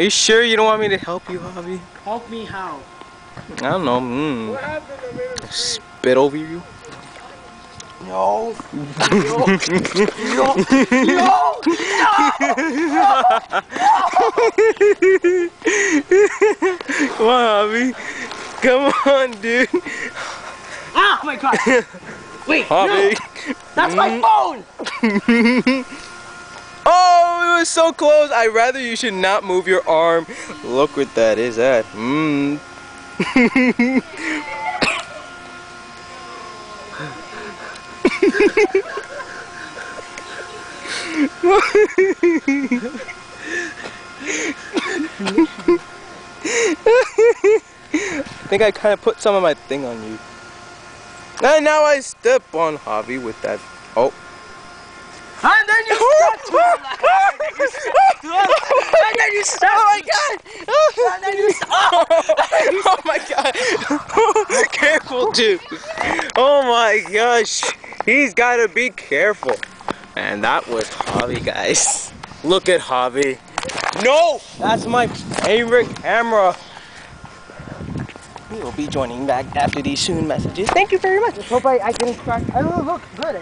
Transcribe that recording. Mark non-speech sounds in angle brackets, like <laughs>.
Are you sure you don't want me to help you, Javi? Help me how? I don't know. Mm. Spit over you? No. No. no. No. Come on, Javi. Come on, dude. Ah, my god. Wait, Javi. no. That's my phone. <laughs> Was so close. I'd rather you should not move your arm. Look what that is at. Mmm. I think I kind of put some of my thing on you. And now I step on Javi with that. Oh. And then you stuck to me. And then you. Oh my god! And then you oh my god! careful, dude. Oh my gosh. He's gotta be careful. And that was Javi, guys. Look at Javi. No! That's my favorite camera. We will be joining back after these soon messages. Thank you very much. Let's Hope I, I didn't crack. I don't know, look good.